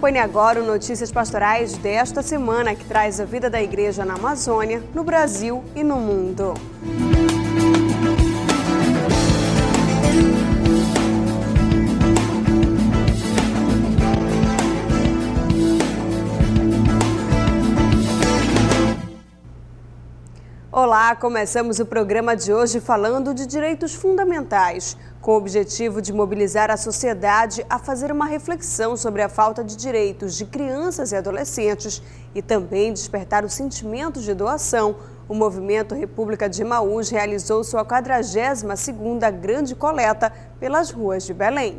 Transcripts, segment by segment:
Põe agora o Notícias Pastorais desta semana, que traz a vida da igreja na Amazônia, no Brasil e no mundo. Olá, começamos o programa de hoje falando de direitos fundamentais, com o objetivo de mobilizar a sociedade a fazer uma reflexão sobre a falta de direitos de crianças e adolescentes e também despertar o sentimento de doação. O movimento República de Maús realizou sua 42ª grande coleta pelas ruas de Belém.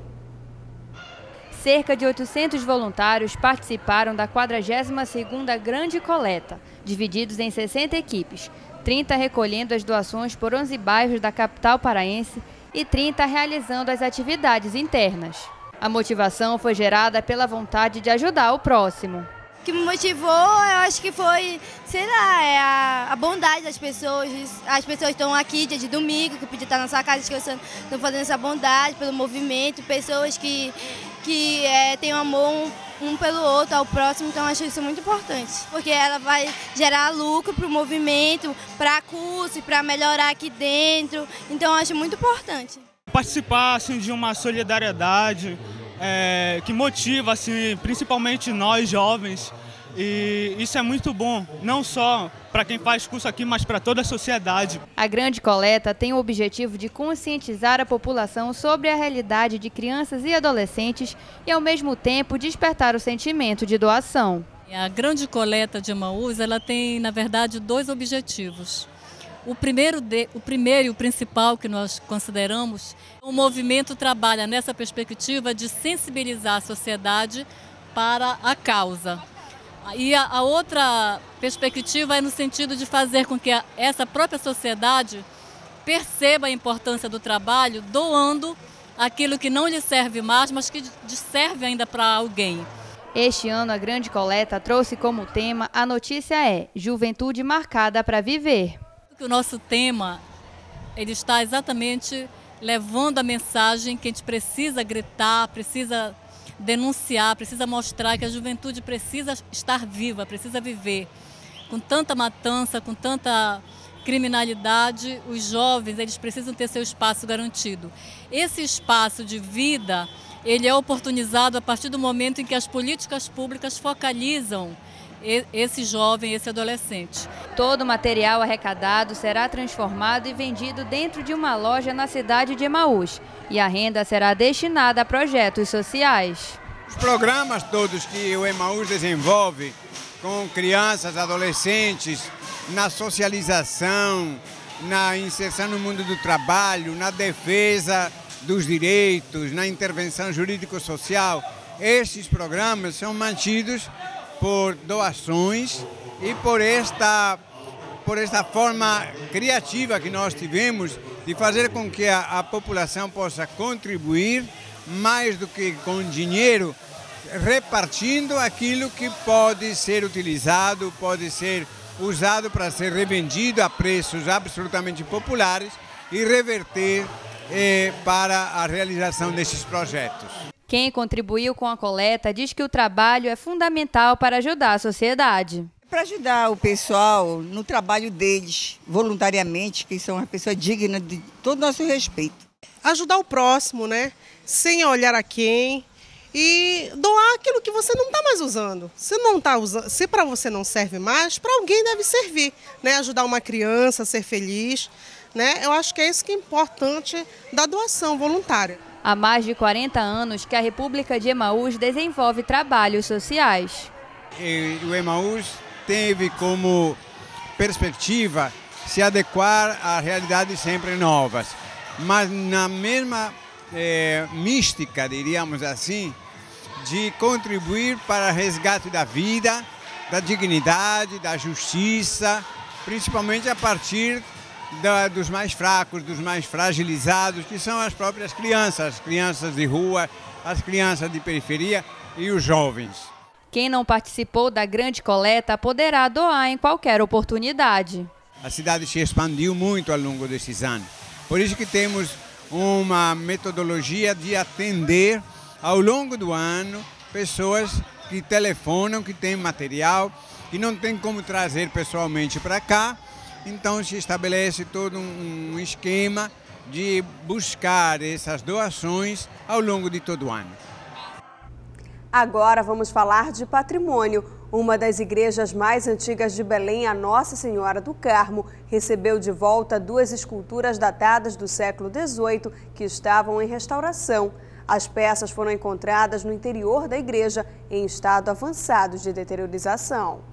Cerca de 800 voluntários participaram da 42ª grande coleta, divididos em 60 equipes. 30 recolhendo as doações por 11 bairros da capital paraense e 30 realizando as atividades internas. A motivação foi gerada pela vontade de ajudar o próximo. O que me motivou, eu acho que foi, sei lá, é a, a bondade das pessoas. As pessoas estão aqui dia de domingo, que podia estar na sua casa descansando, estão fazendo essa bondade pelo movimento, pessoas que, que é, têm amor um pelo outro, ao próximo, então acho isso muito importante, porque ela vai gerar lucro para o movimento, para curso, para melhorar aqui dentro, então acho muito importante. Participar assim, de uma solidariedade é, que motiva assim, principalmente nós jovens, e isso é muito bom, não só para quem faz curso aqui, mas para toda a sociedade. A grande coleta tem o objetivo de conscientizar a população sobre a realidade de crianças e adolescentes e, ao mesmo tempo, despertar o sentimento de doação. A grande coleta de Emaús ela tem, na verdade, dois objetivos. O primeiro, de, o primeiro e o principal que nós consideramos, o movimento trabalha nessa perspectiva de sensibilizar a sociedade para a causa, e a, a, outra perspectiva é no sentido de fazer com que a, essa própria sociedade perceba a importância do trabalho, doando aquilo que não lhe serve mais, mas que serve ainda para alguém. Este ano, a Grande Coleta trouxe como tema a notícia é Juventude Marcada para Viver. O nosso tema ele está exatamente levando a mensagem que a gente precisa gritar, precisa denunciar, precisa mostrar que a juventude precisa estar viva, precisa viver. Com tanta matança, com tanta criminalidade, os jovens eles precisam ter seu espaço garantido. Esse espaço de vida ele é oportunizado a partir do momento em que as políticas públicas focalizam esse jovem, esse adolescente. Todo o material arrecadado será transformado e vendido dentro de uma loja na cidade de Emaús e a renda será destinada a projetos sociais. Os programas todos que o Emaús desenvolve com crianças, adolescentes, na socialização, na inserção no mundo do trabalho, na defesa dos direitos, na intervenção jurídico-social, esses programas são mantidos por doações e por esta, por esta forma criativa que nós tivemos de fazer com que a, a população possa contribuir mais do que com dinheiro, repartindo aquilo que pode ser utilizado, pode ser usado para ser revendido a preços absolutamente populares e reverter eh, para a realização desses projetos. Quem contribuiu com a coleta diz que o trabalho é fundamental para ajudar a sociedade. Para ajudar o pessoal no trabalho deles, voluntariamente, que são uma pessoa digna de todo o nosso respeito. Ajudar o próximo, né? Sem olhar a quem. E doar aquilo que você não está mais usando. Se não está usando, se para você não serve mais, para alguém deve servir, né? Ajudar uma criança a ser feliz, né? Eu acho que é isso que é importante da doação voluntária. Há mais de 40 anos que a República de Emaús desenvolve trabalhos sociais. O Emaús teve como perspectiva se adequar a realidades sempre novas, mas na mesma é, mística, diríamos assim, de contribuir para o resgate da vida, da dignidade, da justiça, principalmente a partir da, dos mais fracos, dos mais fragilizados, que são as próprias crianças, as crianças de rua, as crianças de periferia e os jovens. Quem não participou da grande coleta poderá doar em qualquer oportunidade. A cidade se expandiu muito ao longo desses anos. Por isso que temos uma metodologia de atender ao longo do ano pessoas que telefonam, que tem material, que não tem como trazer pessoalmente para cá. Então se estabelece todo um esquema de buscar essas doações ao longo de todo o ano. Agora vamos falar de patrimônio. Uma das igrejas mais antigas de Belém, a Nossa Senhora do Carmo, recebeu de volta duas esculturas datadas do século XVIII que estavam em restauração. As peças foram encontradas no interior da igreja em estado avançado de deteriorização.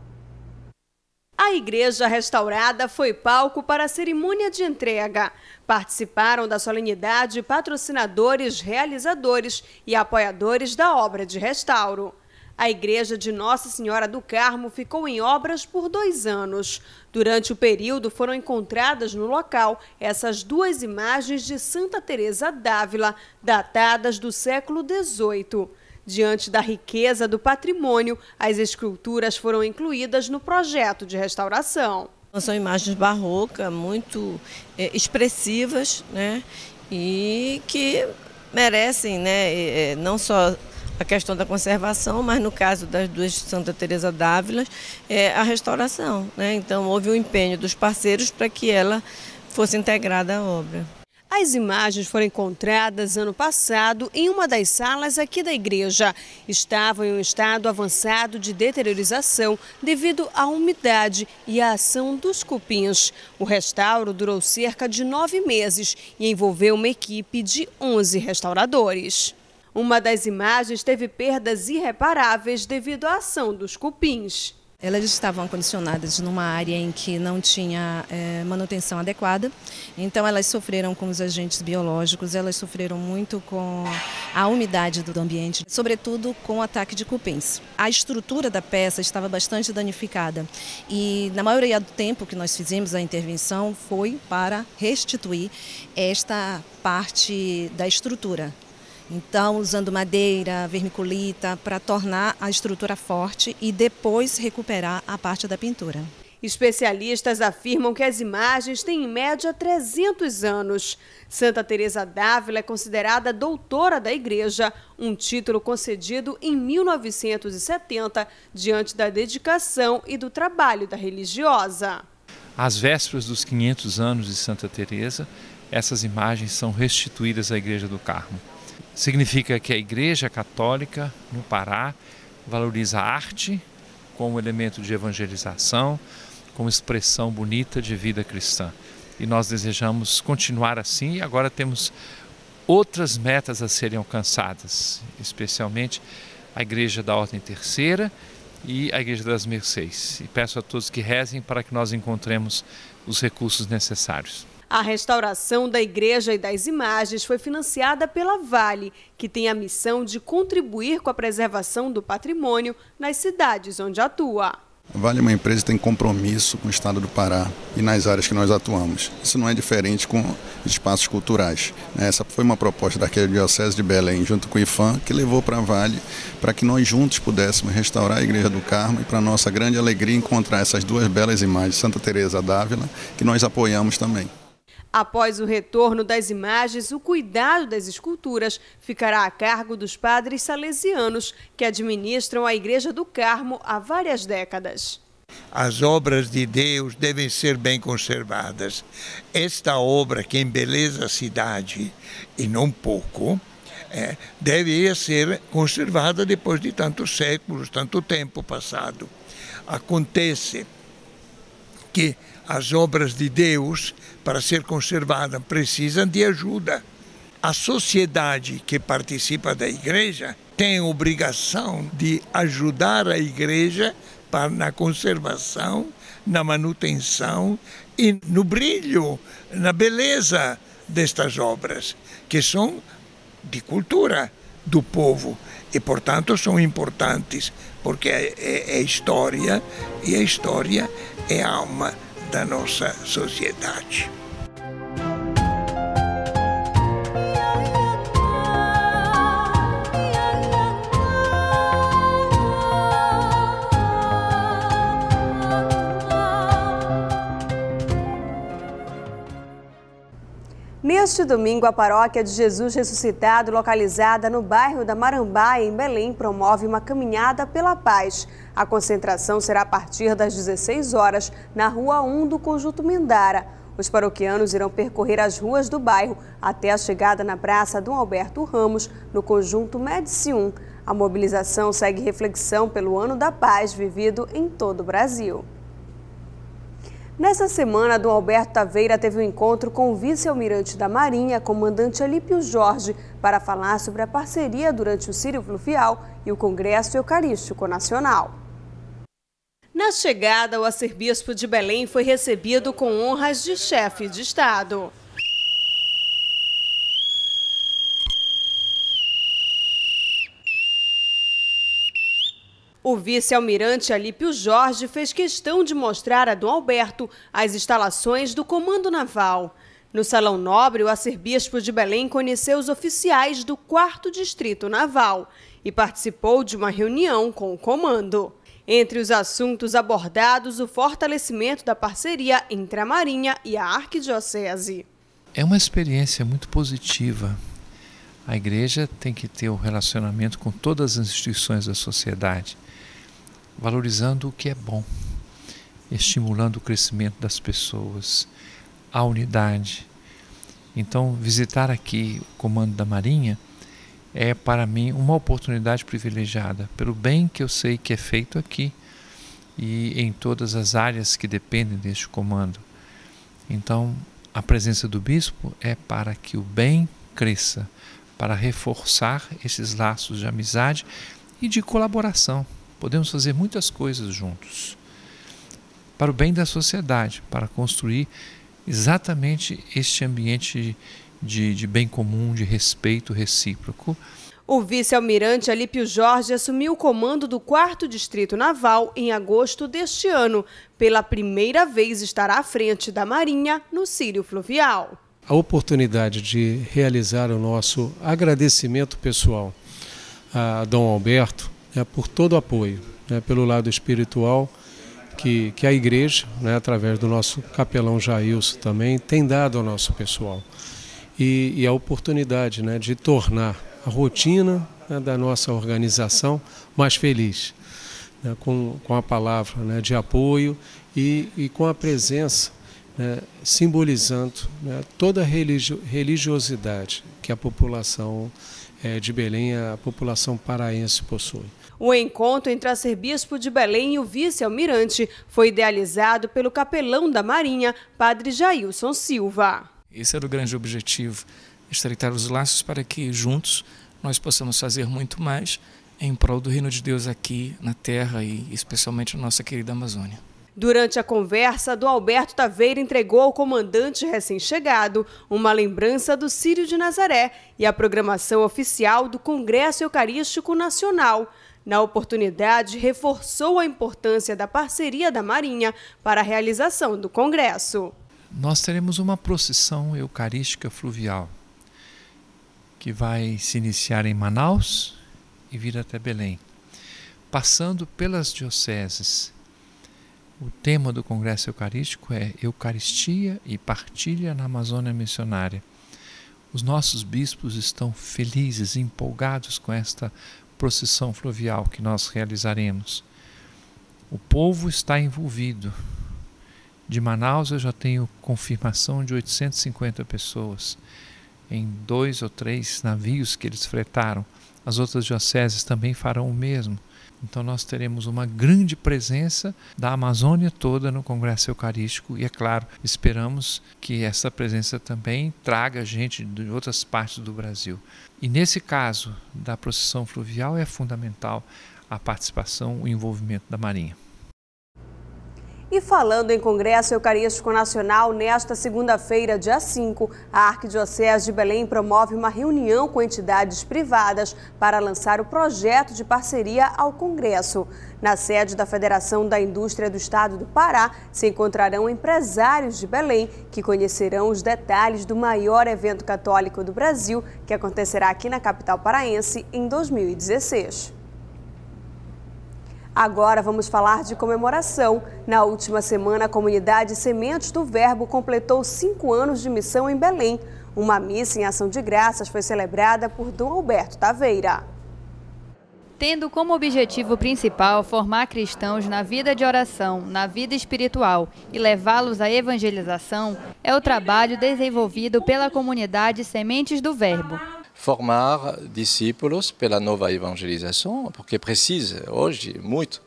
A igreja restaurada foi palco para a cerimônia de entrega. Participaram da solenidade patrocinadores, realizadores e apoiadores da obra de restauro. A igreja de Nossa Senhora do Carmo ficou em obras por dois anos. Durante o período foram encontradas no local essas duas imagens de Santa Teresa d'Ávila, datadas do século XVIII. Diante da riqueza do patrimônio, as esculturas foram incluídas no projeto de restauração. São imagens barrocas, muito é, expressivas, né? E que merecem, né? É, não só a questão da conservação, mas no caso das duas Santa Teresa d'Ávila, é a restauração. Né? Então houve um empenho dos parceiros para que ela fosse integrada à obra. As imagens foram encontradas ano passado em uma das salas aqui da igreja. Estavam em um estado avançado de deteriorização devido à umidade e à ação dos cupins. O restauro durou cerca de nove meses e envolveu uma equipe de 11 restauradores. Uma das imagens teve perdas irreparáveis devido à ação dos cupins. Elas estavam acondicionadas numa área em que não tinha é, manutenção adequada, então elas sofreram com os agentes biológicos, elas sofreram muito com a umidade do ambiente, sobretudo com o ataque de cupins. A estrutura da peça estava bastante danificada e na maioria do tempo que nós fizemos a intervenção foi para restituir esta parte da estrutura, então, usando madeira, vermiculita, para tornar a estrutura forte e depois recuperar a parte da pintura. Especialistas afirmam que as imagens têm em média 300 anos. Santa Teresa d'Ávila é considerada doutora da igreja, um título concedido em 1970 diante da dedicação e do trabalho da religiosa. Às vésperas dos 500 anos de Santa Teresa, essas imagens são restituídas à Igreja do Carmo. Significa que a Igreja Católica no Pará valoriza a arte como elemento de evangelização, como expressão bonita de vida cristã. E nós desejamos continuar assim e agora temos outras metas a serem alcançadas, especialmente a Igreja da Ordem Terceira e a Igreja das Mercês. E peço a todos que rezem para que nós encontremos os recursos necessários. A restauração da igreja e das imagens foi financiada pela Vale, que tem a missão de contribuir com a preservação do patrimônio nas cidades onde atua. A Vale é uma empresa que tem compromisso com o Estado do Pará e nas áreas que nós atuamos. Isso não é diferente com espaços culturais. Essa foi uma proposta daquele Diocese de Belém, junto com o IFAM, que levou para a Vale para que nós juntos pudéssemos restaurar a Igreja do Carmo e, para nossa grande alegria, encontrar essas duas belas imagens, Santa Teresa d'Ávila, que nós apoiamos também. Após o retorno das imagens, o cuidado das esculturas ficará a cargo dos padres salesianos, que administram a Igreja do Carmo há várias décadas. As obras de Deus devem ser bem conservadas. Esta obra que embeleza a cidade, e não pouco, é, deve ser conservada depois de tantos séculos, tanto tempo passado. Acontece que as obras de Deus, para ser conservadas, precisam de ajuda. A sociedade que participa da igreja tem obrigação de ajudar a igreja para, na conservação, na manutenção e no brilho, na beleza destas obras, que são de cultura do povo e, portanto, são importantes, porque é, é, é história e a história é alma da nossa sociedade. Neste domingo, a Paróquia de Jesus Ressuscitado, localizada no bairro da Marambá, em Belém, promove uma caminhada pela paz. A concentração será a partir das 16 horas, na Rua 1 do Conjunto Mendara. Os paroquianos irão percorrer as ruas do bairro até a chegada na Praça Dom Alberto Ramos, no Conjunto Médici 1. A mobilização segue reflexão pelo Ano da Paz vivido em todo o Brasil. Nessa semana, Dom Alberto Taveira teve um encontro com o vice-almirante da Marinha, comandante Alípio Jorge, para falar sobre a parceria durante o Sírio Fluvial e o Congresso Eucarístico Nacional. Na chegada, o arcebispo de Belém foi recebido com honras de chefe de Estado. O vice-almirante Alípio Jorge fez questão de mostrar a Dom Alberto as instalações do Comando Naval. No Salão Nobre, o arcebispo de Belém conheceu os oficiais do 4 Distrito Naval e participou de uma reunião com o comando. Entre os assuntos abordados, o fortalecimento da parceria entre a Marinha e a Arquidiocese. É uma experiência muito positiva. A igreja tem que ter o um relacionamento com todas as instituições da sociedade valorizando o que é bom, estimulando o crescimento das pessoas, a unidade. Então, visitar aqui o Comando da Marinha é para mim uma oportunidade privilegiada, pelo bem que eu sei que é feito aqui e em todas as áreas que dependem deste comando. Então, a presença do bispo é para que o bem cresça, para reforçar esses laços de amizade e de colaboração. Podemos fazer muitas coisas juntos para o bem da sociedade, para construir exatamente este ambiente de, de bem comum, de respeito recíproco. O vice-almirante Alípio Jorge assumiu o comando do 4 Distrito Naval em agosto deste ano. Pela primeira vez estará à frente da Marinha no Sírio Fluvial. A oportunidade de realizar o nosso agradecimento pessoal a Dom Alberto né, por todo o apoio, né, pelo lado espiritual, que, que a igreja, né, através do nosso capelão Jailson também, tem dado ao nosso pessoal. E, e a oportunidade né, de tornar a rotina né, da nossa organização mais feliz, né, com, com a palavra né, de apoio e, e com a presença né, simbolizando né, toda a religio, religiosidade que a população é, de Belém, a população paraense possui. O encontro entre a arcebispo de Belém e o vice-almirante foi idealizado pelo capelão da Marinha, padre Jailson Silva. Esse era o grande objetivo, estreitar os laços para que juntos nós possamos fazer muito mais em prol do reino de Deus aqui na terra e especialmente na nossa querida Amazônia. Durante a conversa, Dom Alberto Taveira entregou ao comandante recém-chegado uma lembrança do Sírio de Nazaré e a programação oficial do Congresso Eucarístico Nacional. Na oportunidade, reforçou a importância da parceria da Marinha para a realização do Congresso. Nós teremos uma procissão eucarística fluvial que vai se iniciar em Manaus e vir até Belém, passando pelas dioceses. O tema do Congresso Eucarístico é Eucaristia e Partilha na Amazônia Missionária. Os nossos bispos estão felizes, empolgados com esta procissão fluvial que nós realizaremos. O povo está envolvido. De Manaus eu já tenho confirmação de 850 pessoas em dois ou três navios que eles fretaram. As outras dioceses também farão o mesmo. Então nós teremos uma grande presença da Amazônia toda no Congresso Eucarístico e é claro, esperamos que essa presença também traga gente de outras partes do Brasil. E nesse caso da procissão fluvial é fundamental a participação, o envolvimento da Marinha. E falando em Congresso Eucarístico Nacional, nesta segunda-feira, dia 5, a Arquidiocese de Belém promove uma reunião com entidades privadas para lançar o projeto de parceria ao Congresso. Na sede da Federação da Indústria do Estado do Pará, se encontrarão empresários de Belém que conhecerão os detalhes do maior evento católico do Brasil, que acontecerá aqui na capital paraense em 2016. Agora vamos falar de comemoração. Na última semana, a comunidade Sementes do Verbo completou cinco anos de missão em Belém. Uma missa em ação de graças foi celebrada por Dom Alberto Taveira. Tendo como objetivo principal formar cristãos na vida de oração, na vida espiritual e levá-los à evangelização, é o trabalho desenvolvido pela comunidade Sementes do Verbo. Formar discípulos pela nova evangelização, porque precisa hoje muito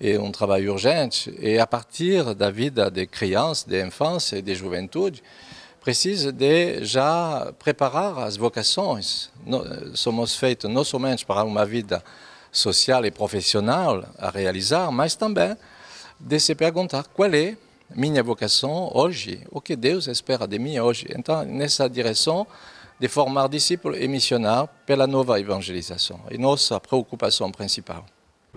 é um trabalho urgente e a partir da vida de crianças, de infância e de juventude, precisa de já preparar as vocações. Somos feitos não somente para uma vida social e profissional a realizar, mas também de se perguntar qual é minha vocação hoje, o que Deus espera de mim hoje. Então, nessa direção de formar discípulos e missionários pela nova evangelização, é nossa preocupação principal.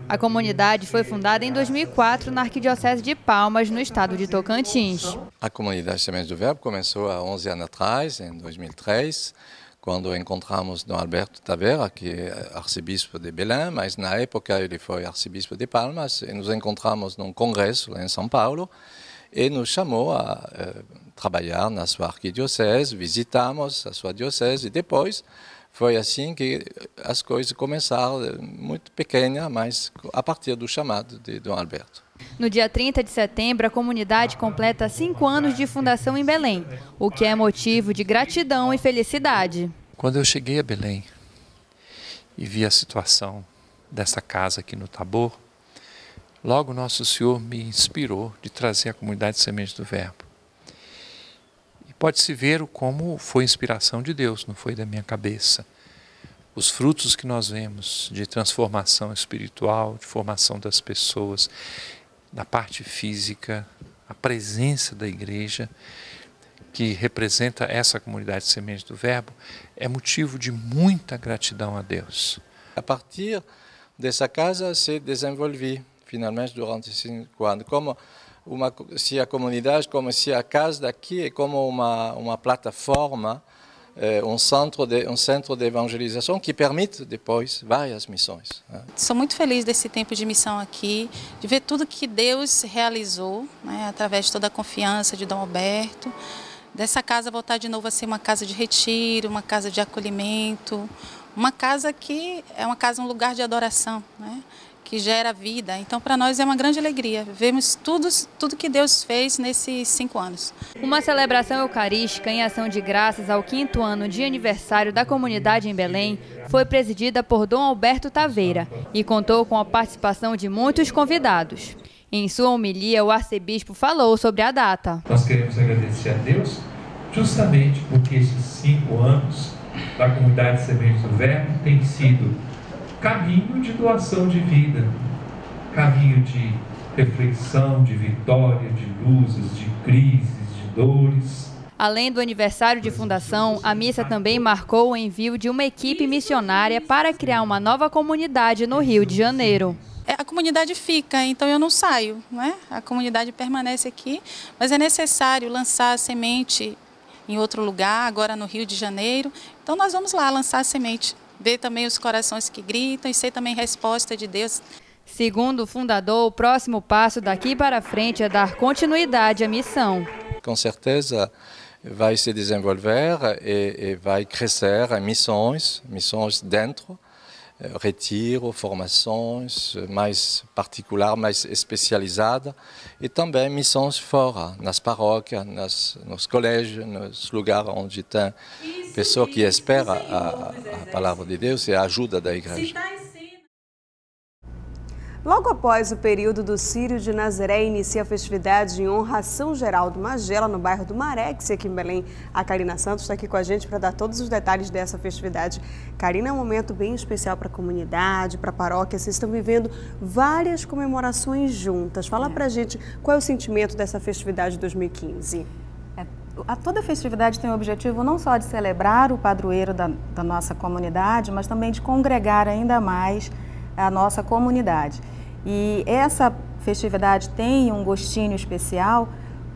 A comunidade foi fundada em 2004 na Arquidiocese de Palmas, no estado de Tocantins. A comunidade Sementes do Verbo começou há 11 anos atrás, em 2003, quando encontramos Dom Alberto Tavera, que é arcebispo de Belém, mas na época ele foi arcebispo de Palmas, e nos encontramos num congresso lá em São Paulo, e nos chamou a eh, trabalhar na sua arquidiocese, visitamos a sua diocese, e depois foi assim que as coisas começaram, muito pequenas, mas a partir do chamado de Dom Alberto. No dia 30 de setembro, a comunidade completa cinco anos de fundação em Belém, o que é motivo de gratidão e felicidade. Quando eu cheguei a Belém e vi a situação dessa casa aqui no Tabor, logo Nosso Senhor me inspirou de trazer a comunidade Semente do Verbo pode-se ver como foi inspiração de Deus, não foi da minha cabeça. Os frutos que nós vemos de transformação espiritual, de formação das pessoas, na parte física, a presença da igreja, que representa essa comunidade semente do Verbo, é motivo de muita gratidão a Deus. A partir dessa casa se desenvolvi finalmente durante cinco anos. Como uma, se a comunidade, como se a casa daqui é como uma, uma plataforma, é, um, centro de, um centro de evangelização que permite depois várias missões. Né? Sou muito feliz desse tempo de missão aqui, de ver tudo que Deus realizou, né, através de toda a confiança de Dom Alberto, dessa casa voltar de novo a ser uma casa de retiro, uma casa de acolhimento, uma casa que é uma casa, um lugar de adoração, né? Que gera vida. Então, para nós é uma grande alegria. Vemos tudo, tudo que Deus fez nesses cinco anos. Uma celebração eucarística em ação de graças ao quinto ano de aniversário da comunidade em Belém foi presidida por Dom Alberto Taveira e contou com a participação de muitos convidados. Em sua homilia, o arcebispo falou sobre a data. Nós queremos agradecer a Deus justamente porque esses cinco anos da comunidade Sementes do Verbo têm sido caminho de doação de vida, caminho de reflexão, de vitória, de luzes, de crises, de dores. Além do aniversário de fundação, a missa também marcou o envio de uma equipe missionária para criar uma nova comunidade no Rio de Janeiro. É, a comunidade fica, então eu não saio, né? A comunidade permanece aqui, mas é necessário lançar a semente em outro lugar, agora no Rio de Janeiro. Então nós vamos lá lançar a semente ver também os corações que gritam e ser também resposta de Deus. Segundo o fundador, o próximo passo daqui para frente é dar continuidade à missão. Com certeza vai se desenvolver e, e vai crescer missões, missões dentro retiro, formações mais particulares, mais especializadas e também missões fora, nas paróquias, nas, nos colégios, nos lugares onde tem pessoas que esperam a, a palavra de Deus e a ajuda da igreja. Logo após o período do Círio de Nazaré, inicia a festividade em honra a São Geraldo Magela, no bairro do Marex, aqui em Belém. A Karina Santos está aqui com a gente para dar todos os detalhes dessa festividade. Karina, é um momento bem especial para a comunidade, para a paróquia. Vocês estão vivendo várias comemorações juntas. Fala é. para a gente qual é o sentimento dessa festividade 2015. É, a toda festividade tem o objetivo não só de celebrar o padroeiro da, da nossa comunidade, mas também de congregar ainda mais a nossa comunidade. E essa festividade tem um gostinho especial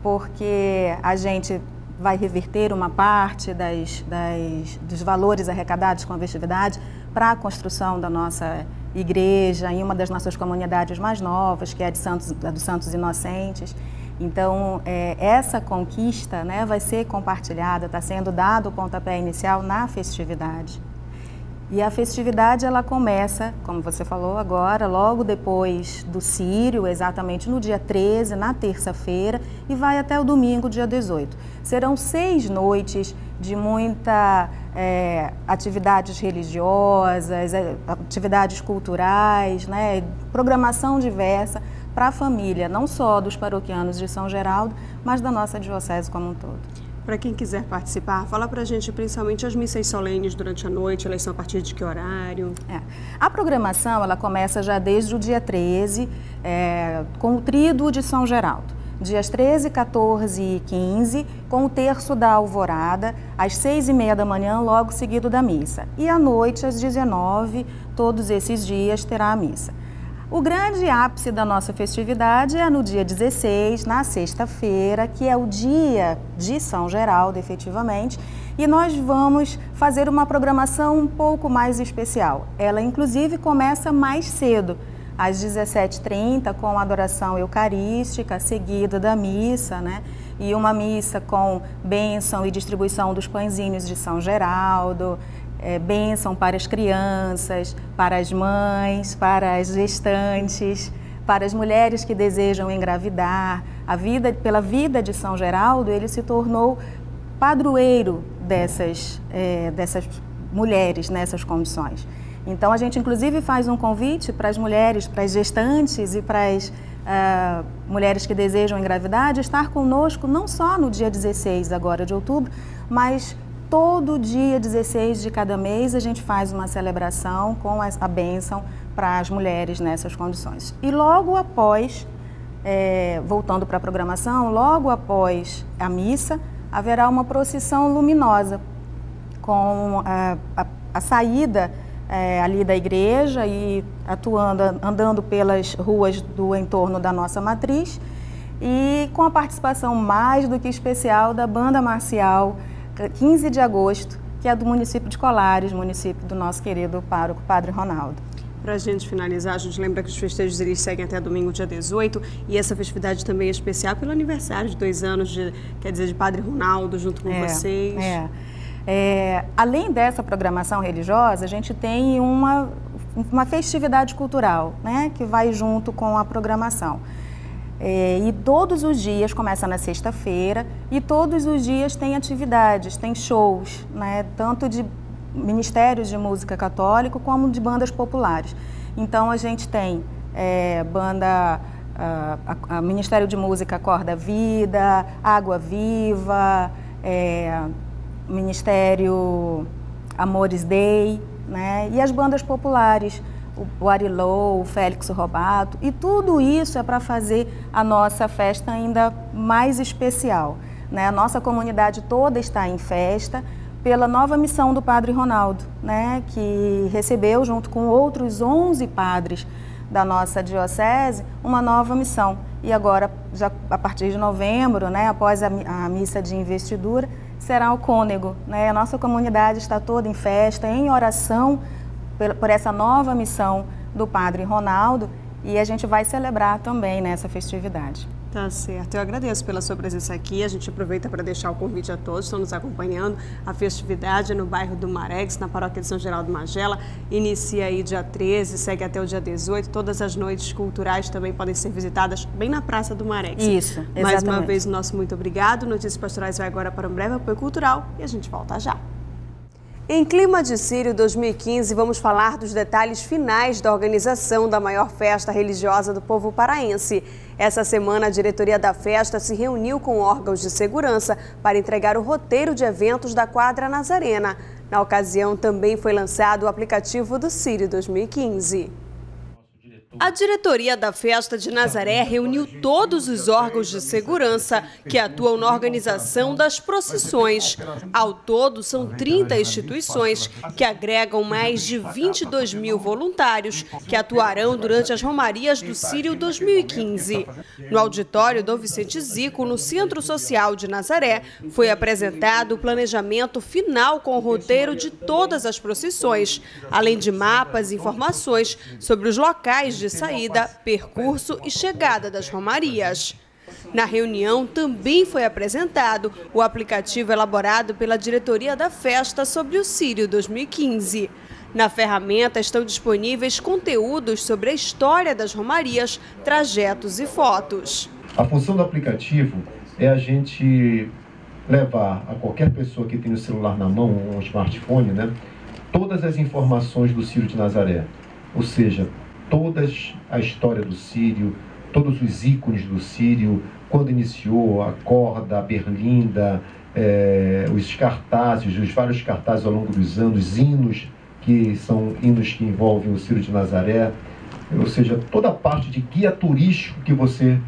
porque a gente vai reverter uma parte das, das, dos valores arrecadados com a festividade para a construção da nossa igreja em uma das nossas comunidades mais novas, que é a de Santos, a dos Santos Inocentes. Então, é, essa conquista né, vai ser compartilhada, está sendo dado o pontapé inicial na festividade. E a festividade ela começa, como você falou agora, logo depois do Sírio, exatamente no dia 13, na terça-feira, e vai até o domingo, dia 18. Serão seis noites de muita é, atividades religiosas, é, atividades culturais, né, programação diversa para a família, não só dos paroquianos de São Geraldo, mas da nossa diocese como um todo. Para quem quiser participar, fala para a gente principalmente as missas solenes durante a noite, elas são a partir de que horário? É. A programação ela começa já desde o dia 13, é, com o Tríduo de São Geraldo. Dias 13, 14 e 15, com o terço da alvorada, às 6 e meia da manhã, logo seguido da missa. E à noite, às 19, todos esses dias, terá a missa. O grande ápice da nossa festividade é no dia 16, na sexta-feira, que é o dia de São Geraldo, efetivamente, e nós vamos fazer uma programação um pouco mais especial. Ela, inclusive, começa mais cedo, às 17h30, com a adoração eucarística, seguida da missa, né? E uma missa com bênção e distribuição dos pãezinhos de São Geraldo, é, bênção para as crianças, para as mães, para as gestantes, para as mulheres que desejam engravidar. A vida, pela vida de São Geraldo, ele se tornou padroeiro dessas, é, dessas mulheres nessas condições. Então, a gente inclusive faz um convite para as mulheres, para as gestantes e para as uh, mulheres que desejam engravidar, de estar conosco não só no dia 16 agora de outubro, mas todo dia 16 de cada mês a gente faz uma celebração com a bênção para as mulheres nessas condições. E logo após, é, voltando para a programação, logo após a missa, haverá uma procissão luminosa com a, a, a saída é, ali da igreja e atuando, andando pelas ruas do entorno da nossa matriz e com a participação mais do que especial da banda marcial 15 de agosto, que é do município de Colares, município do nosso querido pároco Padre Ronaldo. Para a gente finalizar, a gente lembra que os festejos eles seguem até domingo, dia 18, e essa festividade também é especial pelo aniversário de dois anos, de, quer dizer, de Padre Ronaldo, junto com é, vocês. É. É, além dessa programação religiosa, a gente tem uma, uma festividade cultural, né, que vai junto com a programação. É, e todos os dias, começa na sexta-feira, e todos os dias tem atividades, tem shows, né, tanto de ministérios de música católico como de bandas populares. Então a gente tem é, banda, a, a, a, Ministério de Música Corda Vida, Água Viva, é, Ministério Amores Day, né, e as bandas populares o Arilou, o Félix Robato, e tudo isso é para fazer a nossa festa ainda mais especial. Né? A nossa comunidade toda está em festa pela nova missão do Padre Ronaldo, né? que recebeu, junto com outros 11 padres da nossa diocese, uma nova missão. E agora, já a partir de novembro, né, após a, a missa de investidura, será o cônego. Né? A nossa comunidade está toda em festa, em oração por essa nova missão do Padre Ronaldo e a gente vai celebrar também nessa festividade. Tá certo. Eu agradeço pela sua presença aqui. A gente aproveita para deixar o convite a todos que estão nos acompanhando. A festividade é no bairro do Marex, na paróquia de São Geraldo Magela. Inicia aí dia 13, segue até o dia 18. Todas as noites culturais também podem ser visitadas bem na Praça do Marex. Isso, exatamente. Mais uma vez, o nosso muito obrigado. Notícias Pastorais vai agora para um breve apoio cultural e a gente volta já. Em clima de Sírio 2015, vamos falar dos detalhes finais da organização da maior festa religiosa do povo paraense. Essa semana, a diretoria da festa se reuniu com órgãos de segurança para entregar o roteiro de eventos da quadra Nazarena. Na ocasião, também foi lançado o aplicativo do Sírio 2015. A diretoria da Festa de Nazaré reuniu todos os órgãos de segurança que atuam na organização das procissões. Ao todo, são 30 instituições que agregam mais de 22 mil voluntários que atuarão durante as romarias do Sírio 2015. No auditório do Vicente Zico, no Centro Social de Nazaré, foi apresentado o planejamento final com o roteiro de todas as procissões, além de mapas e informações sobre os locais de saída, percurso e chegada das romarias. Na reunião também foi apresentado o aplicativo elaborado pela diretoria da festa sobre o Sírio 2015. Na ferramenta estão disponíveis conteúdos sobre a história das romarias, trajetos e fotos. A função do aplicativo é a gente levar a qualquer pessoa que tem o celular na mão, um smartphone, né, todas as informações do Sírio de Nazaré. Ou seja, toda a história do Sírio, todos os ícones do Sírio, quando iniciou a corda, a berlinda, é, os cartazes, os vários cartazes ao longo dos anos, hinos que são hinos que envolvem o Sírio de Nazaré, ou seja, toda a parte de guia turístico que você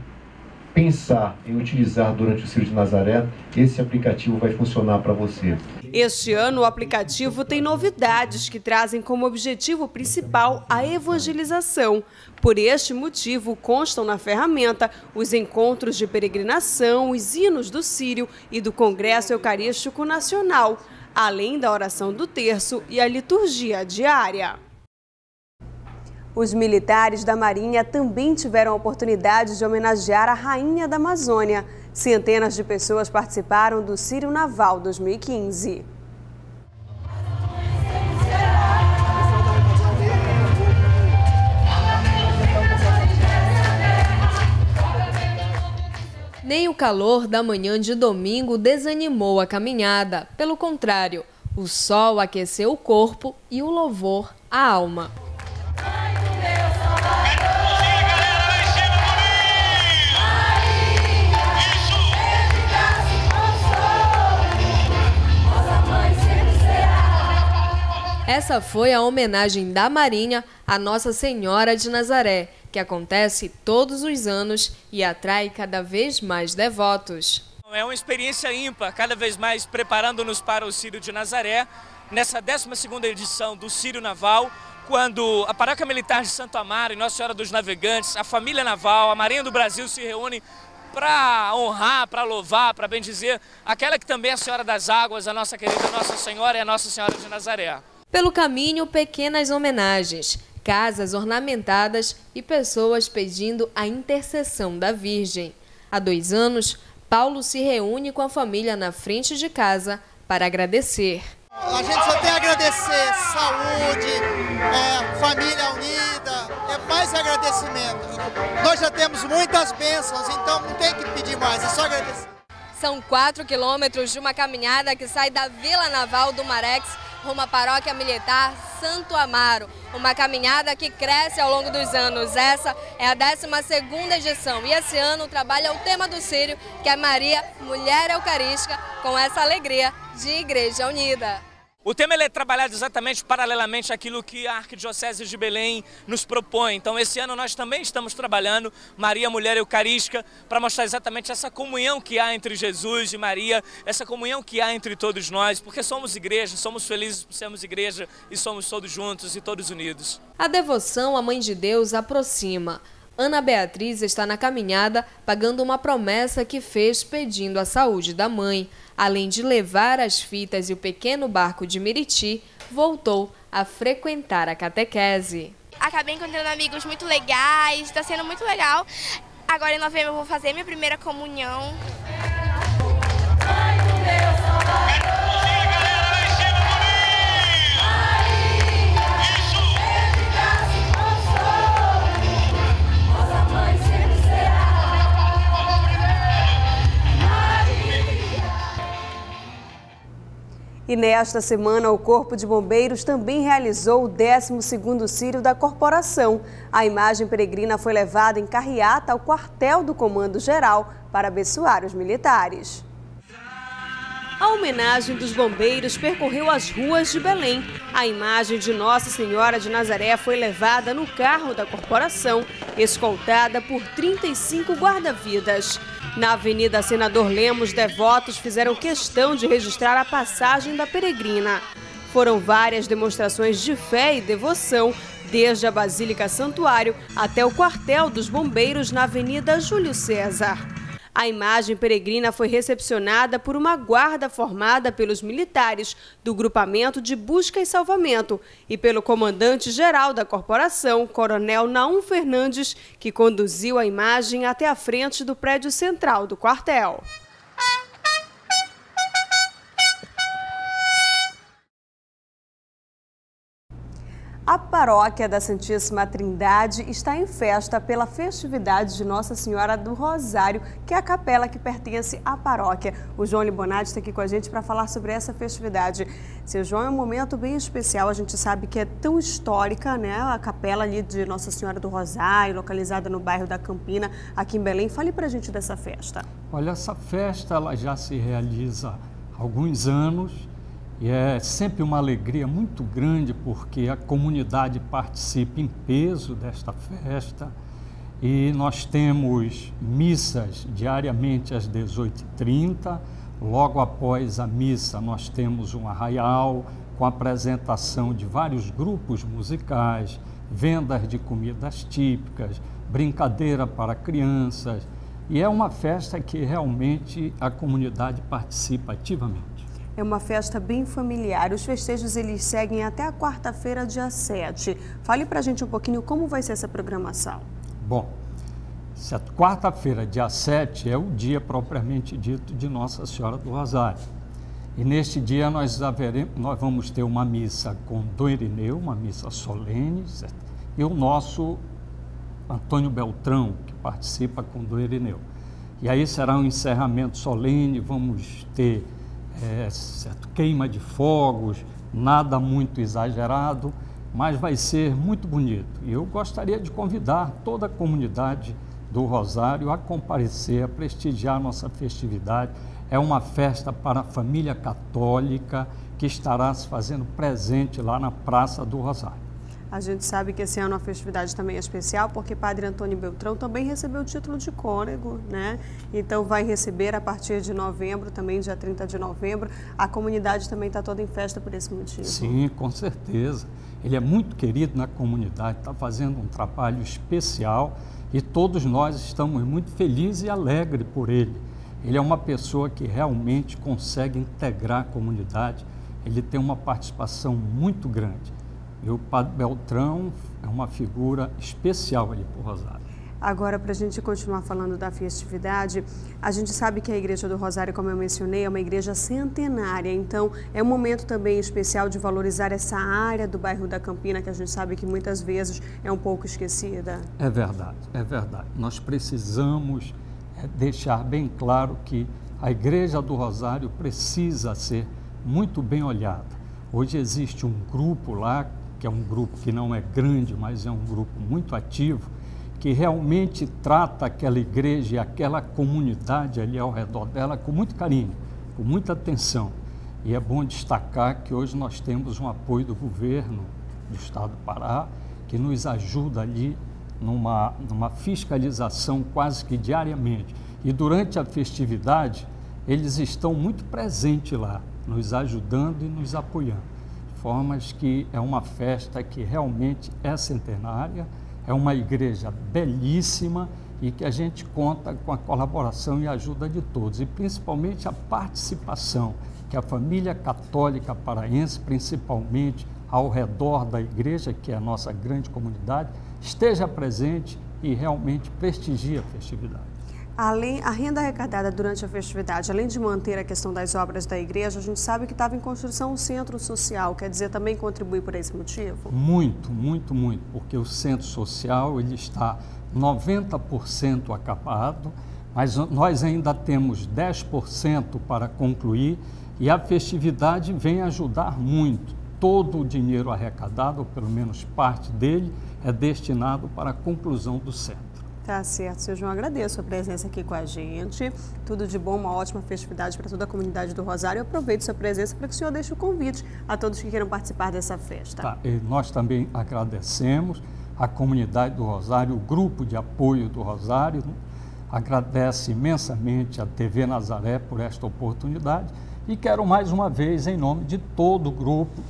pensar em utilizar durante o Ciro de Nazaré, esse aplicativo vai funcionar para você. Este ano, o aplicativo tem novidades que trazem como objetivo principal a evangelização. Por este motivo, constam na ferramenta os encontros de peregrinação, os hinos do Sírio e do Congresso Eucarístico Nacional, além da oração do terço e a liturgia diária. Os militares da Marinha também tiveram a oportunidade de homenagear a Rainha da Amazônia. Centenas de pessoas participaram do Círio Naval 2015. Nem o calor da manhã de domingo desanimou a caminhada. Pelo contrário, o sol aqueceu o corpo e o louvor a alma. Essa foi a homenagem da Marinha à Nossa Senhora de Nazaré, que acontece todos os anos e atrai cada vez mais devotos. É uma experiência ímpar, cada vez mais preparando-nos para o Círio de Nazaré, nessa 12ª edição do Círio Naval, quando a Paróquia Militar de Santo Amaro e Nossa Senhora dos Navegantes, a família naval, a Marinha do Brasil se reúnem para honrar, para louvar, para bendizer aquela que também é a Senhora das Águas, a nossa querida Nossa Senhora e a Nossa Senhora de Nazaré. Pelo caminho, pequenas homenagens, casas ornamentadas e pessoas pedindo a intercessão da Virgem. Há dois anos, Paulo se reúne com a família na frente de casa para agradecer. A gente só tem a agradecer saúde, é, família unida, é mais agradecimento. Nós já temos muitas bênçãos, então não tem que pedir mais, é só agradecer. São quatro quilômetros de uma caminhada que sai da Vila Naval do Marex rumo à Paróquia Militar Santo Amaro. Uma caminhada que cresce ao longo dos anos. Essa é a 12ª edição e esse ano é o tema do Sírio, que é Maria, Mulher Eucarística, com essa alegria de Igreja Unida. O tema é trabalhado exatamente paralelamente àquilo que a Arquidiocese de Belém nos propõe. Então, esse ano nós também estamos trabalhando Maria Mulher Eucarística para mostrar exatamente essa comunhão que há entre Jesus e Maria, essa comunhão que há entre todos nós, porque somos igreja, somos felizes por sermos igreja e somos todos juntos e todos unidos. A devoção à Mãe de Deus aproxima. Ana Beatriz está na caminhada pagando uma promessa que fez pedindo a saúde da mãe além de levar as fitas e o pequeno barco de Meriti, voltou a frequentar a catequese. Acabei encontrando amigos muito legais, está sendo muito legal. Agora em novembro eu vou fazer minha primeira comunhão. E nesta semana, o Corpo de Bombeiros também realizou o 12º Círio da Corporação. A imagem peregrina foi levada em carreata ao quartel do Comando Geral para abençoar os militares. A homenagem dos bombeiros percorreu as ruas de Belém. A imagem de Nossa Senhora de Nazaré foi levada no carro da corporação, escoltada por 35 guarda-vidas. Na Avenida Senador Lemos, devotos fizeram questão de registrar a passagem da peregrina. Foram várias demonstrações de fé e devoção, desde a Basílica Santuário até o quartel dos bombeiros na Avenida Júlio César. A imagem peregrina foi recepcionada por uma guarda formada pelos militares do Grupamento de Busca e Salvamento e pelo comandante-geral da corporação, Coronel Naum Fernandes, que conduziu a imagem até a frente do prédio central do quartel. A paróquia da Santíssima Trindade está em festa pela festividade de Nossa Senhora do Rosário, que é a capela que pertence à paróquia. O João Libonati está aqui com a gente para falar sobre essa festividade. Seu João, é um momento bem especial, a gente sabe que é tão histórica, né? A capela ali de Nossa Senhora do Rosário, localizada no bairro da Campina, aqui em Belém. Fale para a gente dessa festa. Olha, essa festa ela já se realiza há alguns anos e é sempre uma alegria muito grande porque a comunidade participa em peso desta festa e nós temos missas diariamente às 18h30. Logo após a missa, nós temos um arraial com apresentação de vários grupos musicais, vendas de comidas típicas, brincadeira para crianças. E é uma festa que realmente a comunidade participa ativamente. É uma festa bem familiar. Os festejos eles seguem até a quarta-feira, dia 7. Fale para a gente um pouquinho como vai ser essa programação. Bom, quarta-feira, dia 7, é o dia propriamente dito de Nossa Senhora do Rosário. E neste dia nós, haveremos, nós vamos ter uma missa com Dom Irineu, uma missa solene, certo? e o nosso Antônio Beltrão, que participa com Dom Irineu. E aí será um encerramento solene, vamos ter é, queima de fogos, nada muito exagerado, mas vai ser muito bonito. E eu gostaria de convidar toda a comunidade do Rosário a comparecer, a prestigiar nossa festividade. É uma festa para a família católica que estará se fazendo presente lá na Praça do Rosário. A gente sabe que esse ano a festividade também é especial, porque Padre Antônio Beltrão também recebeu o título de cônego, né? Então vai receber a partir de novembro, também dia 30 de novembro. A comunidade também está toda em festa por esse motivo. Sim, com certeza. Ele é muito querido na comunidade, está fazendo um trabalho especial e todos nós estamos muito felizes e alegres por ele. Ele é uma pessoa que realmente consegue integrar a comunidade, ele tem uma participação muito grande. E o Padre Beltrão é uma figura especial ali para o Rosário. Agora, para a gente continuar falando da festividade, a gente sabe que a Igreja do Rosário, como eu mencionei, é uma igreja centenária. Então, é um momento também especial de valorizar essa área do bairro da Campina, que a gente sabe que muitas vezes é um pouco esquecida. É verdade, é verdade. Nós precisamos é, deixar bem claro que a Igreja do Rosário precisa ser muito bem olhada. Hoje existe um grupo lá que é um grupo que não é grande, mas é um grupo muito ativo, que realmente trata aquela igreja e aquela comunidade ali ao redor dela com muito carinho, com muita atenção. E é bom destacar que hoje nós temos um apoio do governo do estado do Pará, que nos ajuda ali numa, numa fiscalização quase que diariamente. E durante a festividade, eles estão muito presentes lá, nos ajudando e nos apoiando formas que é uma festa que realmente é centenária, é uma igreja belíssima e que a gente conta com a colaboração e ajuda de todos, e principalmente a participação que a família católica paraense, principalmente ao redor da igreja, que é a nossa grande comunidade, esteja presente e realmente prestigie a festividade. Além, a renda arrecadada durante a festividade, além de manter a questão das obras da igreja, a gente sabe que estava em construção um centro social, quer dizer, também contribui por esse motivo? Muito, muito, muito, porque o centro social ele está 90% acabado, mas nós ainda temos 10% para concluir e a festividade vem ajudar muito. Todo o dinheiro arrecadado, ou pelo menos parte dele, é destinado para a conclusão do centro. Tá certo, seu João. Agradeço a presença aqui com a gente. Tudo de bom, uma ótima festividade para toda a comunidade do Rosário. Eu aproveito sua presença para que o senhor deixe o convite a todos que queiram participar dessa festa. Tá, e nós também agradecemos a comunidade do Rosário, o grupo de apoio do Rosário. Agradece imensamente a TV Nazaré por esta oportunidade e quero mais uma vez, em nome de todo o grupo,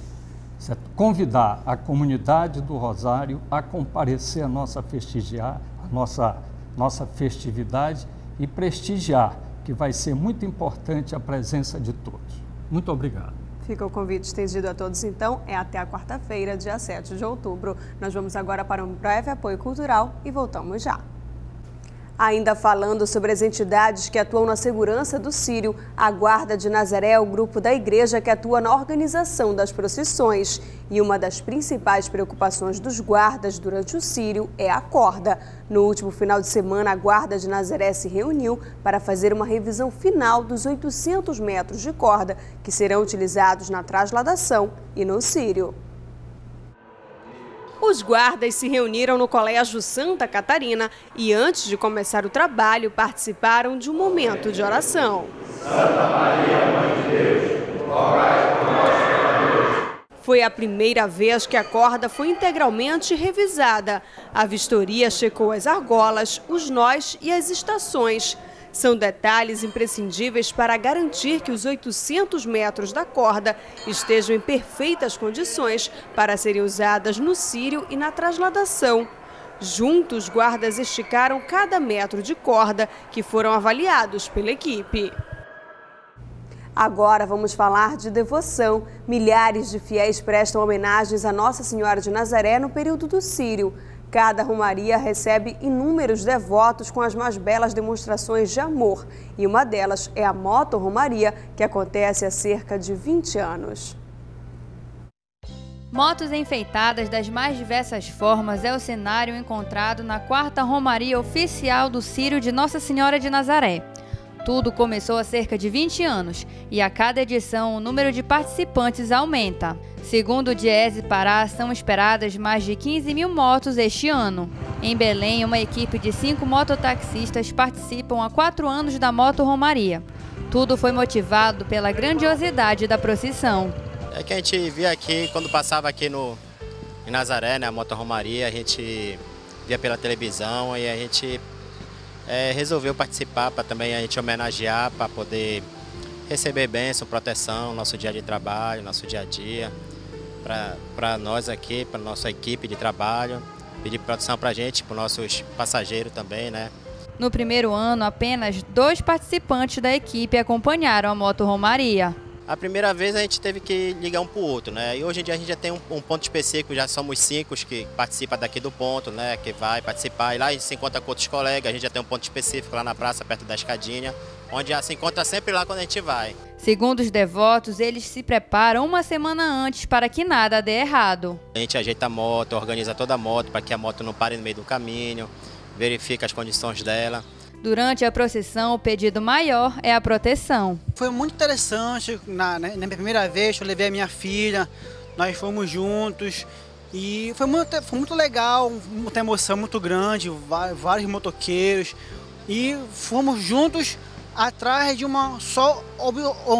certo? convidar a comunidade do Rosário a comparecer à nossa festividade nossa, nossa festividade e prestigiar, que vai ser muito importante a presença de todos. Muito obrigado. Fica o convite estendido a todos, então. É até a quarta-feira, dia 7 de outubro. Nós vamos agora para um breve apoio cultural e voltamos já. Ainda falando sobre as entidades que atuam na segurança do Sírio, a Guarda de Nazaré é o grupo da igreja que atua na organização das procissões. E uma das principais preocupações dos guardas durante o Sírio é a corda. No último final de semana, a Guarda de Nazaré se reuniu para fazer uma revisão final dos 800 metros de corda que serão utilizados na trasladação e no Sírio. Os guardas se reuniram no Colégio Santa Catarina e, antes de começar o trabalho, participaram de um momento de oração. Santa Maria, Mãe de Deus, rogai por nós Foi a primeira vez que a corda foi integralmente revisada. A vistoria checou as argolas, os nós e as estações. São detalhes imprescindíveis para garantir que os 800 metros da corda estejam em perfeitas condições para serem usadas no círio e na trasladação. Juntos, guardas esticaram cada metro de corda que foram avaliados pela equipe. Agora vamos falar de devoção. Milhares de fiéis prestam homenagens a Nossa Senhora de Nazaré no período do Sírio. Cada romaria recebe inúmeros devotos com as mais belas demonstrações de amor. E uma delas é a Moto Romaria, que acontece há cerca de 20 anos. Motos enfeitadas das mais diversas formas é o cenário encontrado na quarta Romaria Oficial do Círio de Nossa Senhora de Nazaré. Tudo começou há cerca de 20 anos e a cada edição o número de participantes aumenta. Segundo o Diese Pará, são esperadas mais de 15 mil motos este ano. Em Belém, uma equipe de cinco mototaxistas participam há quatro anos da Moto Romaria. Tudo foi motivado pela grandiosidade da procissão. É que a gente via aqui, quando passava aqui no, em Nazaré, né, a Moto Romaria, a gente via pela televisão e a gente é, resolveu participar para também a gente homenagear, para poder receber bênção, proteção, nosso dia de trabalho, nosso dia a dia para nós aqui, para nossa equipe de trabalho, pedir proteção para a gente, para os nossos passageiros também, né? No primeiro ano, apenas dois participantes da equipe acompanharam a Moto Romaria. A primeira vez a gente teve que ligar um para o outro, né? E hoje em dia a gente já tem um, um, ponto específico, já somos cinco que participam daqui do ponto, né? Que vai participar. E lá a gente se encontra com outros colegas, a gente já tem um ponto específico lá na praça, perto da escadinha, onde já se encontra sempre lá quando a gente vai. Segundo os devotos, eles se preparam uma semana antes para que nada dê errado. A gente ajeita a moto, organiza toda a moto para que a moto não pare no meio do caminho, verifica as condições dela. Durante a procissão, o pedido maior é a proteção. Foi muito interessante. Na, né, na minha primeira vez, eu levei a minha filha, nós fomos juntos. E foi muito, foi muito legal, muita emoção muito grande, vários motoqueiros. E fomos juntos atrás de uma só,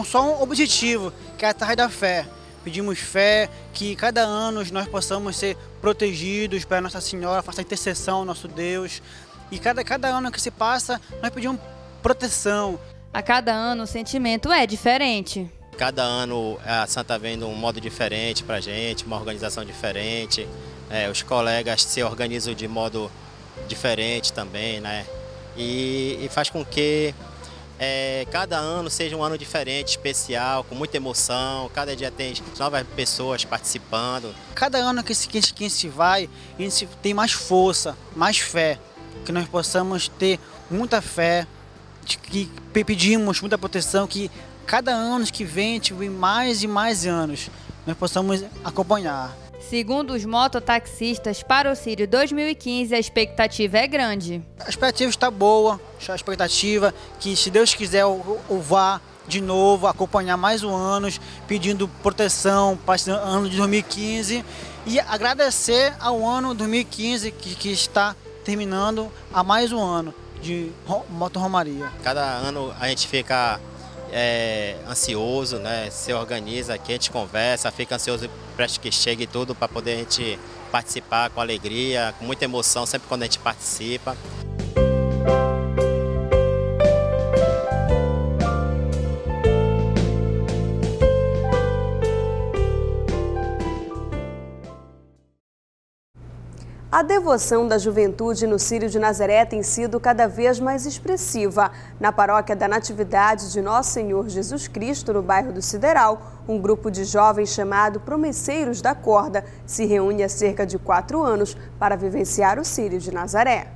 só um objetivo, que é atrás da fé. Pedimos fé, que cada ano nós possamos ser protegidos para Nossa Senhora, faça intercessão ao nosso Deus. E cada, cada ano que se passa, nós pedimos proteção. A cada ano o sentimento é diferente. Cada ano a Santa vem de um modo diferente para a gente, uma organização diferente. É, os colegas se organizam de modo diferente também, né? E, e faz com que é, cada ano seja um ano diferente, especial, com muita emoção. Cada dia tem novas pessoas participando. Cada ano que, que, que a gente vai, a gente tem mais força, mais fé. Que nós possamos ter muita fé, que pedimos muita proteção, que cada ano que vem, a gente vem mais e mais anos, nós possamos acompanhar. Segundo os mototaxistas, para o Sírio 2015 a expectativa é grande. A expectativa está boa, a expectativa que se Deus quiser eu, eu vá de novo acompanhar mais um ano, pedindo proteção para esse ano de 2015 e agradecer ao ano 2015 que, que está terminando a mais um ano de Moto Romaria. Cada ano a gente fica é, ansioso, né? Se organiza aqui, a gente conversa, fica ansioso para que chegue tudo para poder a gente participar com alegria, com muita emoção sempre quando a gente participa. A devoção da juventude no Círio de Nazaré tem sido cada vez mais expressiva. Na paróquia da Natividade de Nosso Senhor Jesus Cristo, no bairro do Sideral, um grupo de jovens chamado Promesseiros da Corda se reúne há cerca de quatro anos para vivenciar o Círio de Nazaré.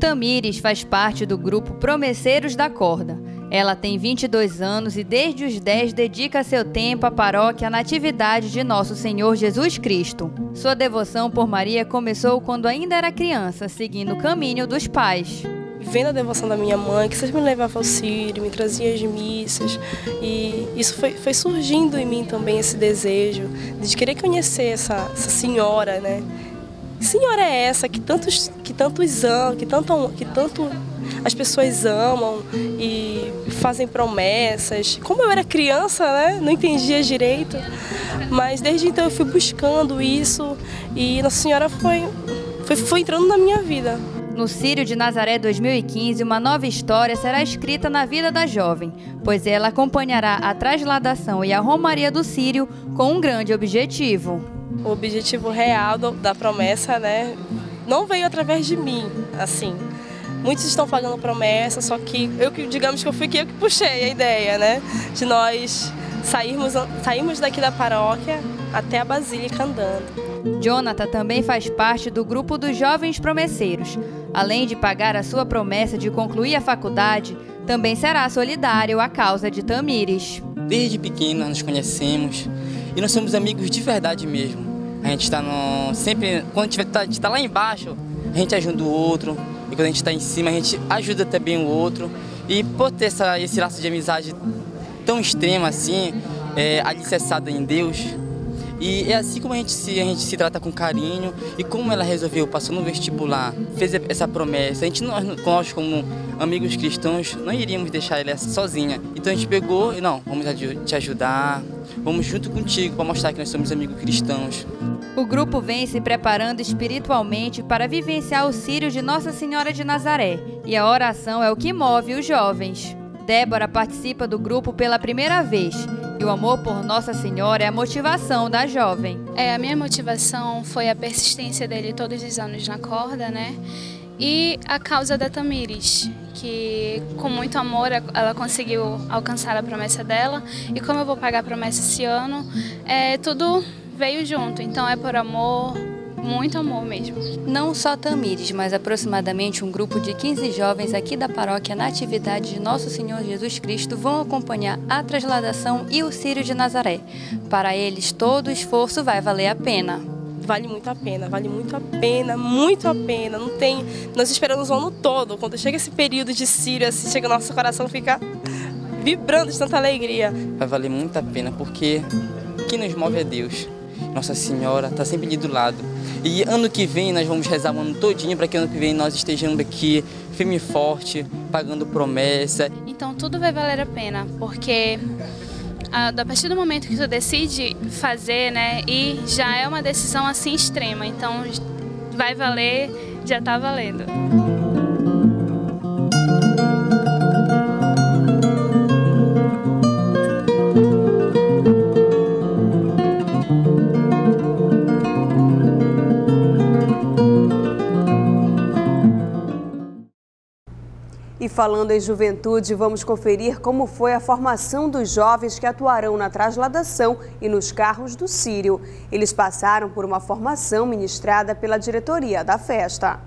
Tamires faz parte do grupo Promesseiros da Corda. Ela tem 22 anos e desde os 10 dedica seu tempo à paróquia Natividade de Nosso Senhor Jesus Cristo. Sua devoção por Maria começou quando ainda era criança, seguindo o caminho dos pais. Vendo a devoção da minha mãe, que sempre me levava ao sírio, me trazia as missas, e isso foi, foi surgindo em mim também esse desejo de querer conhecer essa, essa senhora, né? Que senhora é essa que tantos, que tantos amam, que tanto, que tanto as pessoas amam e fazem promessas. Como eu era criança, né, não entendia direito, mas desde então eu fui buscando isso e Nossa Senhora foi, foi, foi entrando na minha vida. No Círio de Nazaré 2015, uma nova história será escrita na vida da jovem, pois ela acompanhará a trasladação e a romaria do Círio com um grande objetivo. O objetivo real da promessa, né, não veio através de mim, assim, Muitos estão pagando promessa, só que eu que digamos que eu fui que eu que puxei a ideia, né? De nós sairmos, sairmos daqui da paróquia até a Basílica andando. Jonathan também faz parte do grupo dos Jovens Promesseiros. Além de pagar a sua promessa de concluir a faculdade, também será solidário à causa de Tamires. Desde pequena nos conhecemos e nós somos amigos de verdade mesmo. A gente está sempre, quando a gente está tá lá embaixo, a gente ajuda o outro, e quando a gente está em cima, a gente ajuda também o outro. E por ter essa, esse laço de amizade tão extremo assim, é, alicerçado em Deus, e é assim como a gente, se, a gente se trata com carinho e como ela resolveu, passou no vestibular, fez essa promessa. A gente, nós, nós como amigos cristãos, não iríamos deixar ela sozinha. Então a gente pegou e não, vamos te ajudar, vamos junto contigo para mostrar que nós somos amigos cristãos. O grupo vem se preparando espiritualmente para vivenciar o Círio de Nossa Senhora de Nazaré e a oração é o que move os jovens. Débora participa do grupo pela primeira vez e o amor por Nossa Senhora é a motivação da jovem. É, a minha motivação foi a persistência dele todos os anos na corda, né? E a causa da Tamires, que com muito amor ela conseguiu alcançar a promessa dela. E como eu vou pagar a promessa esse ano, é, tudo veio junto. Então é por amor, muito amor mesmo. Não só Tamires, mas aproximadamente um grupo de 15 jovens aqui da paróquia Natividade de Nosso Senhor Jesus Cristo vão acompanhar a trasladação e o Círio de Nazaré. Para eles, todo o esforço vai valer a pena. Vale muito a pena, vale muito a pena, muito a pena. Não tem. Nós esperamos o ano todo. Quando chega esse período de Círio, assim, chega o nosso coração fica vibrando de tanta alegria. Vai valer muito a pena, porque o que nos move é Deus. Nossa Senhora está sempre ali do lado. E ano que vem nós vamos rezar o ano todinho para que ano que vem nós estejamos aqui firme e forte, pagando promessa. Então tudo vai valer a pena, porque a, partir do momento que tu decide fazer, né, e já é uma decisão assim extrema, então vai valer, já está valendo. E falando em juventude, vamos conferir como foi a formação dos jovens que atuarão na trasladação e nos carros do Sírio. Eles passaram por uma formação ministrada pela diretoria da festa.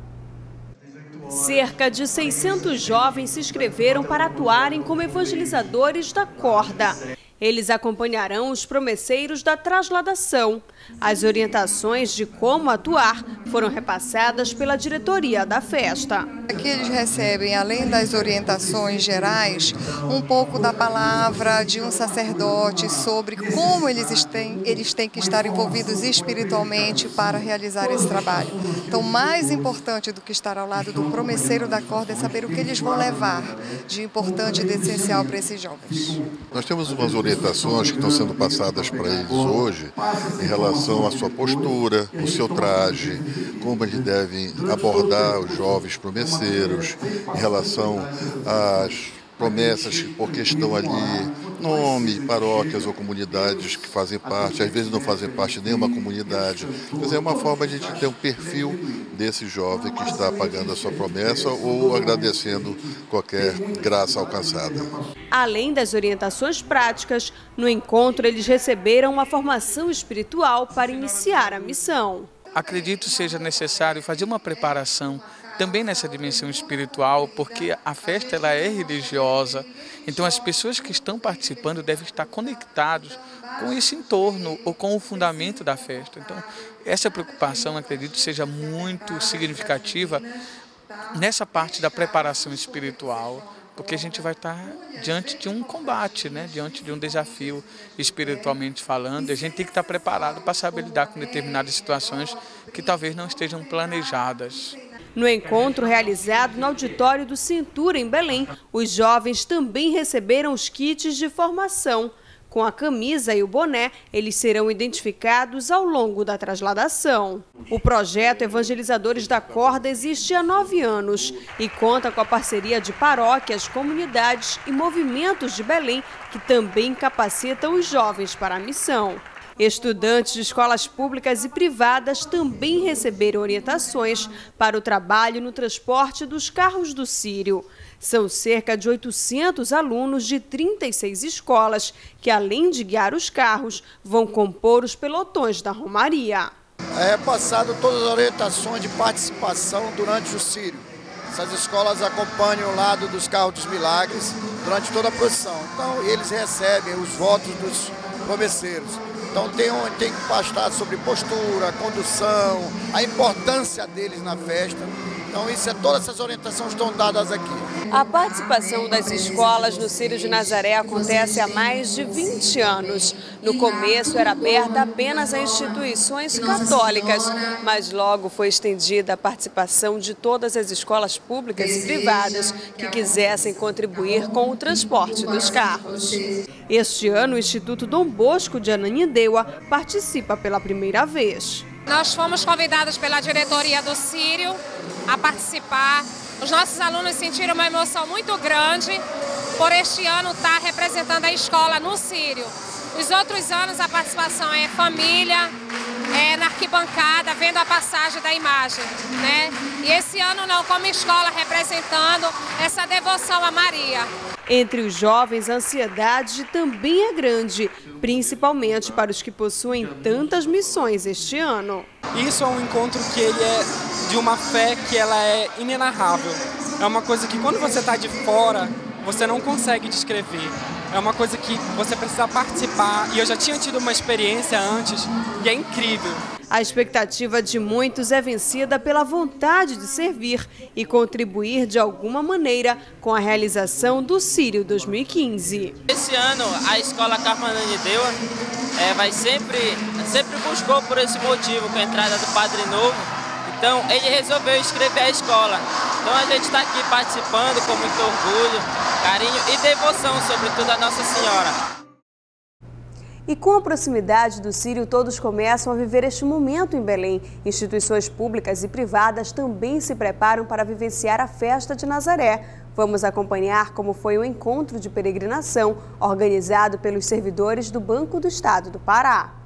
Cerca de 600 jovens se inscreveram para atuarem como evangelizadores da corda. Eles acompanharão os promesseiros da trasladação. As orientações de como atuar foram repassadas pela diretoria da festa. Aqui eles recebem, além das orientações gerais, um pouco da palavra de um sacerdote sobre como eles têm, eles têm que estar envolvidos espiritualmente para realizar esse trabalho. Então, mais importante do que estar ao lado do promesseiro da corda é saber o que eles vão levar de importante e de essencial para esses jovens. Nós temos umas orientações que estão sendo passadas para eles hoje em relação à sua postura, o seu traje, como eles devem abordar os jovens promesseiros, em relação às promessas porque estão ali nome, paróquias ou comunidades que fazem parte, às vezes não fazem parte de nenhuma comunidade. Mas é uma forma de a gente ter um perfil desse jovem que está pagando a sua promessa ou agradecendo qualquer graça alcançada. Além das orientações práticas, no encontro eles receberam uma formação espiritual para iniciar a missão. Acredito seja necessário fazer uma preparação também nessa dimensão espiritual, porque a festa ela é religiosa. Então as pessoas que estão participando devem estar conectados com esse entorno ou com o fundamento da festa. Então essa preocupação, acredito, seja muito significativa nessa parte da preparação espiritual, porque a gente vai estar diante de um combate, né? diante de um desafio espiritualmente falando. A gente tem que estar preparado para saber lidar com determinadas situações que talvez não estejam planejadas. No encontro realizado no auditório do Cintura, em Belém, os jovens também receberam os kits de formação. Com a camisa e o boné, eles serão identificados ao longo da trasladação. O projeto Evangelizadores da Corda existe há nove anos e conta com a parceria de paróquias, comunidades e movimentos de Belém, que também capacitam os jovens para a missão. Estudantes de escolas públicas e privadas também receberam orientações para o trabalho no transporte dos carros do Sírio. São cerca de 800 alunos de 36 escolas que, além de guiar os carros, vão compor os pelotões da Romaria. É passado todas as orientações de participação durante o Sírio. Essas escolas acompanham o lado dos carros dos milagres durante toda a procissão. Então, eles recebem os votos dos promesseiros. Então tem, tem que pastar sobre postura, condução, a importância deles na festa. Então isso é todas essas orientações estão dadas aqui. A participação das escolas no Círio de Nazaré acontece há mais de 20 anos. No começo era aberta apenas a instituições católicas, mas logo foi estendida a participação de todas as escolas públicas e privadas que quisessem contribuir com o transporte dos carros. Este ano, o Instituto Dom Bosco de Ananindeua participa pela primeira vez. Nós fomos convidados pela diretoria do Sírio a participar. Os nossos alunos sentiram uma emoção muito grande por este ano estar representando a escola no Sírio. Os outros anos a participação é família, é na arquibancada, vendo a passagem da imagem, né? E esse ano não, como escola representando essa devoção a Maria. Entre os jovens, a ansiedade também é grande, principalmente para os que possuem tantas missões este ano. Isso é um encontro que ele é de uma fé que ela é inenarrável. É uma coisa que quando você está de fora, você não consegue descrever. É uma coisa que você precisa participar e eu já tinha tido uma experiência antes e é incrível. A expectativa de muitos é vencida pela vontade de servir e contribuir de alguma maneira com a realização do Sírio 2015. Esse ano a escola Carmananideua é, vai sempre, sempre buscou por esse motivo com a entrada do Padre Novo. Então ele resolveu inscrever a escola. Então a gente está aqui participando com muito orgulho, carinho e devoção, sobretudo a Nossa Senhora. E com a proximidade do Sírio, todos começam a viver este momento em Belém. Instituições públicas e privadas também se preparam para vivenciar a festa de Nazaré. Vamos acompanhar como foi o encontro de peregrinação organizado pelos servidores do Banco do Estado do Pará.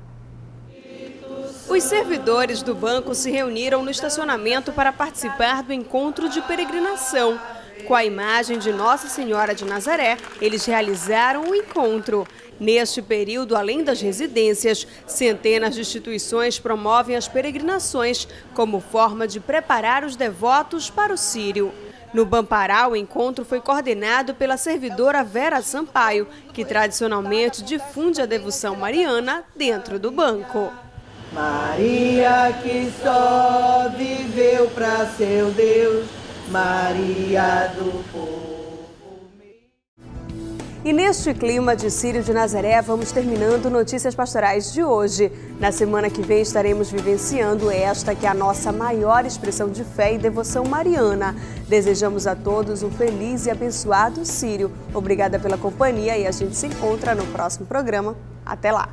Os servidores do banco se reuniram no estacionamento para participar do encontro de peregrinação. Com a imagem de Nossa Senhora de Nazaré, eles realizaram o encontro. Neste período, além das residências, centenas de instituições promovem as peregrinações como forma de preparar os devotos para o Sírio. No Bampará, o encontro foi coordenado pela servidora Vera Sampaio, que tradicionalmente difunde a devoção mariana dentro do banco. Maria que só viveu para seu Deus, Maria do povo. E neste clima de Sírio de Nazaré, vamos terminando Notícias Pastorais de hoje. Na semana que vem estaremos vivenciando esta que é a nossa maior expressão de fé e devoção mariana. Desejamos a todos um feliz e abençoado Sírio. Obrigada pela companhia e a gente se encontra no próximo programa. Até lá!